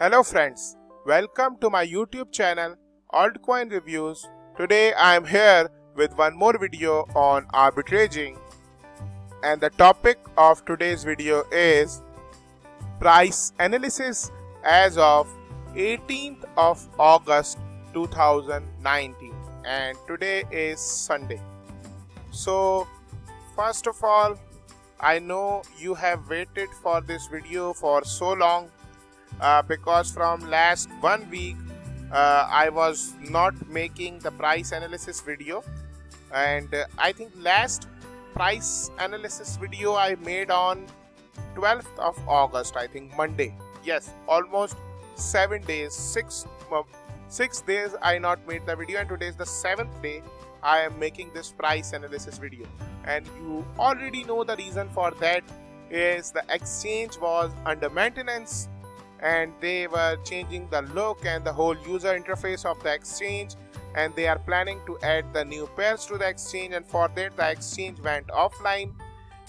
Hello friends, welcome to my YouTube channel Altcoin Reviews. Today I am here with one more video on arbitraging and the topic of today's video is price analysis as of 18th of August 2019 and today is Sunday. So first of all I know you have waited for this video for so long uh, because from last one week uh, I was not making the price analysis video. And uh, I think last price analysis video I made on 12th of August I think Monday. Yes almost 7 days 6 uh, 6 days I not made the video and today is the 7th day I am making this price analysis video. And you already know the reason for that is the exchange was under maintenance and they were changing the look and the whole user interface of the exchange and they are planning to add the new pairs to the exchange and for that the exchange went offline.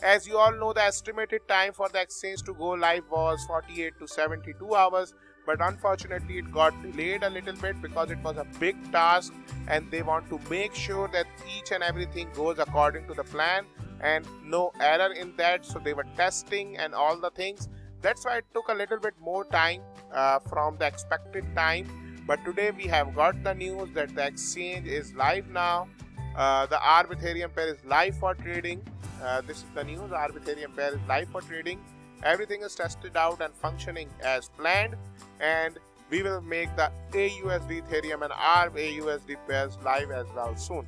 As you all know the estimated time for the exchange to go live was 48 to 72 hours but unfortunately it got delayed a little bit because it was a big task and they want to make sure that each and everything goes according to the plan and no error in that. So they were testing and all the things that's why it took a little bit more time uh, from the expected time. But today we have got the news that the exchange is live now. Uh, the ARB Ethereum pair is live for trading. Uh, this is the news. ARB Ethereum pair is live for trading. Everything is tested out and functioning as planned. And we will make the AUSD Ethereum and ARB AUSD pairs live as well soon.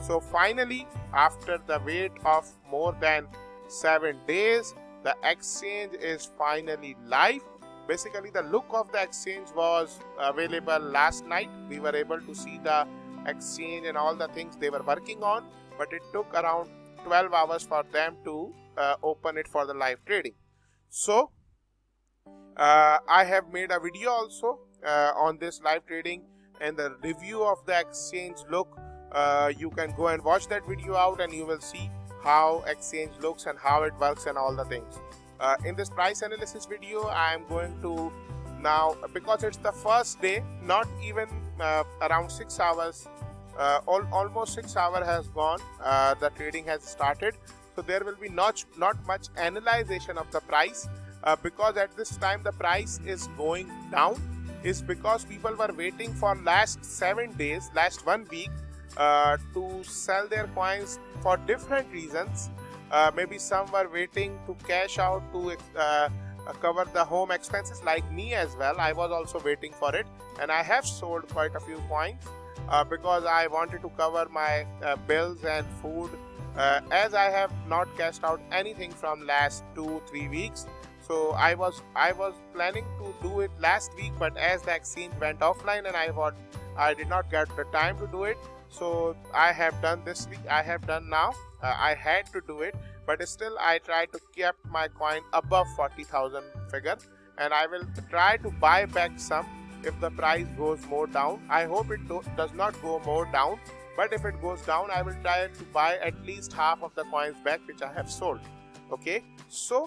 So finally, after the wait of more than 7 days, the exchange is finally live. Basically, the look of the exchange was available last night. We were able to see the exchange and all the things they were working on, but it took around 12 hours for them to uh, open it for the live trading. So, uh, I have made a video also uh, on this live trading and the review of the exchange look. Uh, you can go and watch that video out and you will see how exchange looks and how it works and all the things. Uh, in this price analysis video, I am going to now because it's the first day, not even uh, around six hours, uh, all, almost six hour has gone. the trading has started, so there will be not not much analyzation of the price uh, because at this time the price is going down is because people were waiting for last seven days last one week uh, to sell their coins for different reasons. Uh, maybe some were waiting to cash out to uh, uh, cover the home expenses like me as well. I was also waiting for it and i have sold quite a few coins uh, because i wanted to cover my bills and food as i have not cashed out anything from last two three weeks. So i was i was planning to do it last week but as the exchange went offline and i thought i did not get the time to do it so i have done this week i have done now. Uh, i had to do it but still i try to keep my coin above 40000 figure. And i will try to buy back some if the price goes more down. I hope it do does not go more down but if it goes down i will try to buy at least half of the coins back which i have sold. Okay? So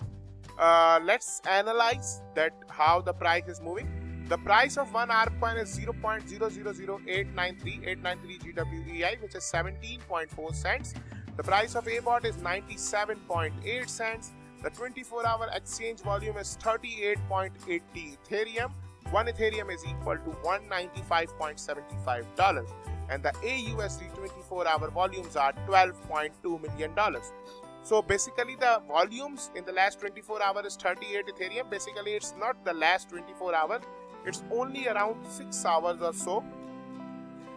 uh, let's analyze that how the price is moving. The price of one ARB coin is 0.000893 GWEI, which is 17.4 cents. The price of ABOT is 97.8 cents. The 24-hour exchange volume is 38.80 Ethereum. One Ethereum is equal to 195.75 dollars, and the AUSD 24-hour volumes are 12.2 million dollars. So basically the volumes in the last 24 hours is 38 Ethereum. Basically it's not the last 24 hours. It's only around 6 hours or so.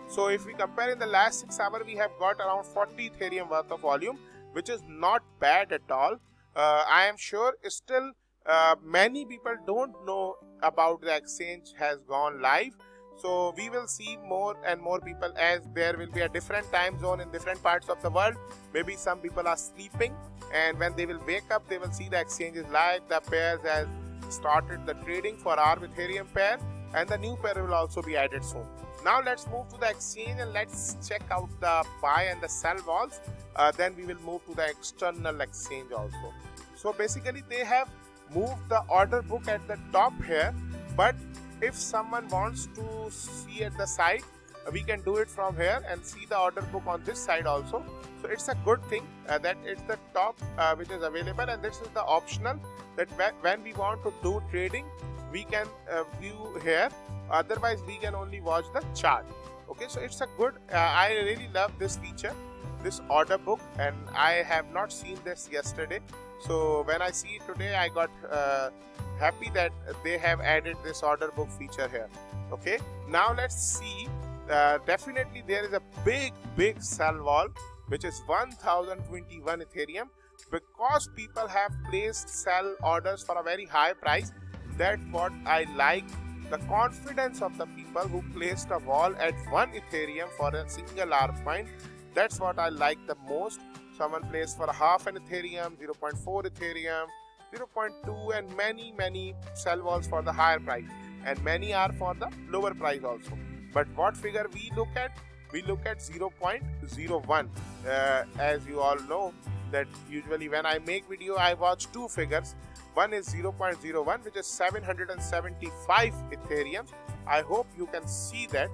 So if we compare in the last 6 hours, we have got around 40 Ethereum worth of volume, which is not bad at all. Uh, I am sure still uh, many people don't know about the exchange has gone live so we will see more and more people as there will be a different time zone in different parts of the world maybe some people are sleeping and when they will wake up they will see the exchange is live the pairs has started the trading for our ethereum pair and the new pair will also be added soon. Now let's move to the exchange and let's check out the buy and the sell walls. Uh, then we will move to the external exchange also. So basically they have moved the order book at the top here but if someone wants to see at the site we can do it from here and see the order book on this side also. So it's a good thing uh, that it's the top uh, which is available and this is the optional that when we want to do trading we can uh, view here. Otherwise we can only watch the chart. Okay so it's a good uh, i really love this feature this order book and i have not seen this yesterday. So when i see it today i got uh, happy that they have added this order book feature here. Okay now let's see uh, definitely there is a big big sell wall which is 1021 ethereum because people have placed sell orders for a very high price. That's what i like. The confidence of the people who placed a wall at 1 ethereum for a single r coin that's what i like the most. Someone placed for half an ethereum 0.4 ethereum 0.2 and many many sell walls for the higher price and many are for the lower price also but what figure we look at? We look at 0.01 uh, as you all know that usually when i make video i watch two figures. One is 0.01 which is 775 ethereum. I hope you can see that.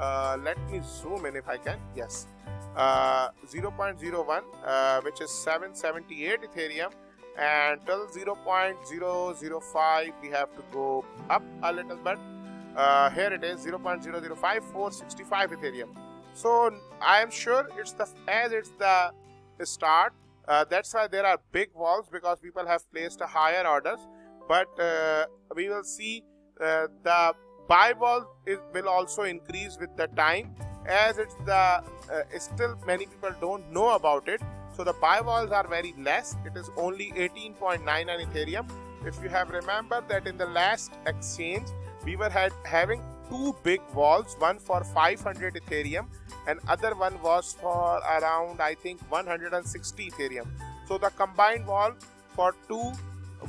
Uh, let me zoom in if i can. Yes. Uh, 0.01 uh, which is 778 ethereum. And till 0.005 we have to go up a little bit uh, here it is 0.005465 ethereum. So i am sure it's the as it's the start uh, that's why there are big walls because people have placed a higher orders. But uh, we will see uh, the buy wall is, will also increase with the time. As it's the uh, still many people don't know about it. So the buy walls are very less. It is only 18.99 ethereum. If you have remembered that in the last exchange we were had having two big walls one for 500 ethereum and other one was for around I think 160 Ethereum. So the combined wall for two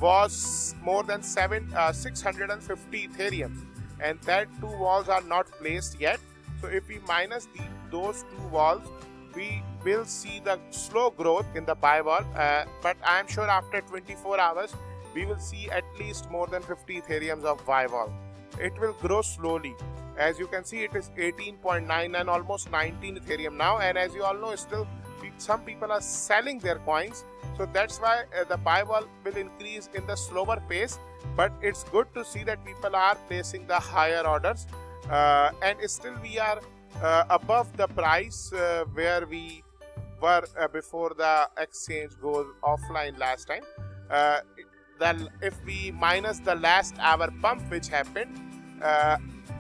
was more than seven uh, 650 Ethereum, and that two walls are not placed yet. So if we minus the, those two walls, we will see the slow growth in the buy wall. Uh, but I am sure after 24 hours, we will see at least more than 50 Ethereums of buy wall. It will grow slowly. As you can see it is 18.9 and almost 19 ethereum now. And as you all know still some people are selling their coins. So that's why uh, the buy wall will increase in the slower pace. But it's good to see that people are placing the higher orders. Uh, and still we are uh, above the price uh, where we were uh, before the exchange goes offline last time uh, then if we minus the last hour pump which happened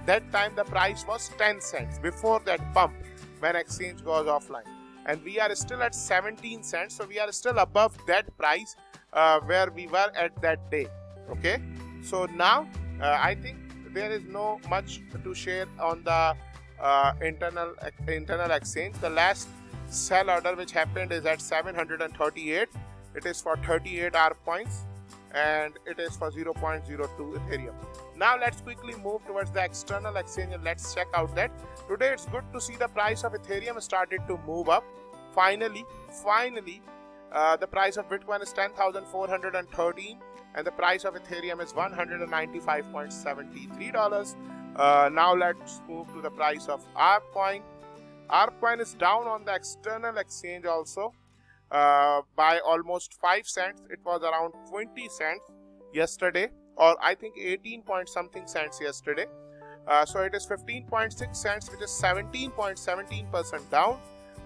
that time the price was 10 cents before that pump when exchange goes offline. And we are still at 17 cents, so we are still above that price uh, where we were at that day. Okay, so now uh, I think there is no much to share on the uh, internal internal exchange. The last sell order which happened is at 738. It is for 38 R points and it is for 0.02 Ethereum. Now let's quickly move towards the external exchange and let's check out that. Today it's good to see the price of Ethereum started to move up. Finally, finally, uh, the price of Bitcoin is 10,413 and the price of Ethereum is $195.73. Uh, now let's move to the price of ARB coin. ARPcoin is down on the external exchange also uh, by almost 5 cents. It was around 20 cents yesterday, or I think 18 point something cents yesterday. Uh, so it is 15.6 cents, which is 17.17% down.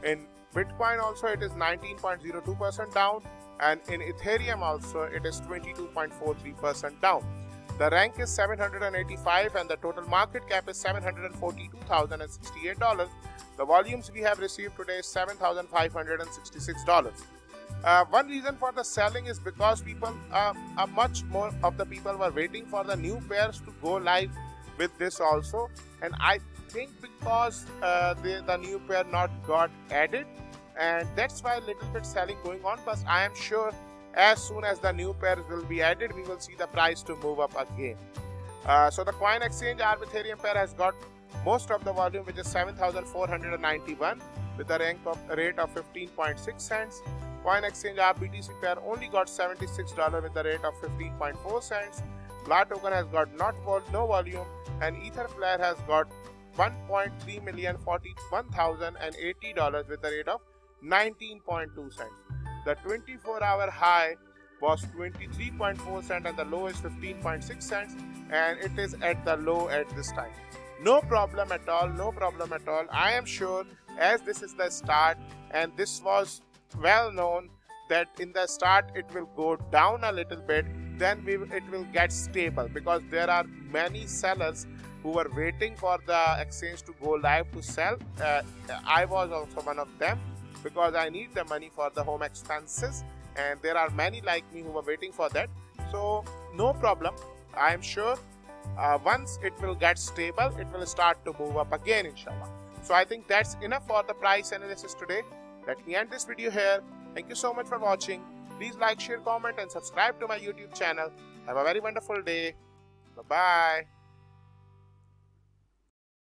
In Bitcoin also it is 19.02% down, and in Ethereum also it is 22.43% down. The rank is 785 and the total market cap is $742,068. The volumes we have received today is $7,566. Uh, one reason for the selling is because people, uh, are much more of the people were waiting for the new pairs to go live with this also. And I think because uh, the, the new pair not got added and that's why little bit selling going on. But I am sure as soon as the new pairs will be added, we will see the price to move up again. Uh, so the coin exchange Arbitrum pair has got most of the volume which is 7491 with a rank of a rate of 15.6 cents. Coin exchange RBTC pair only got $76 with the rate of 15.4 cents. LAToken has got not no volume and EtherFlyer has got 1.3 million 41,080 dollars with a rate of 19.2 cents. The 24 hour high was 23.4 cent and the low is 15.6 cents and it is at the low at this time. No problem at all, no problem at all. I am sure as this is the start and this was well known that in the start it will go down a little bit then we, it will get stable because there are many sellers who were waiting for the exchange to go live to sell. Uh, I was also one of them because I need the money for the home expenses and there are many like me who are waiting for that. So no problem. I am sure uh, once it will get stable, it will start to move up again inshallah. So I think that's enough for the price analysis today. Let me end this video here. Thank you so much for watching. Please like, share, comment and subscribe to my YouTube channel. Have a very wonderful day. Bye-bye.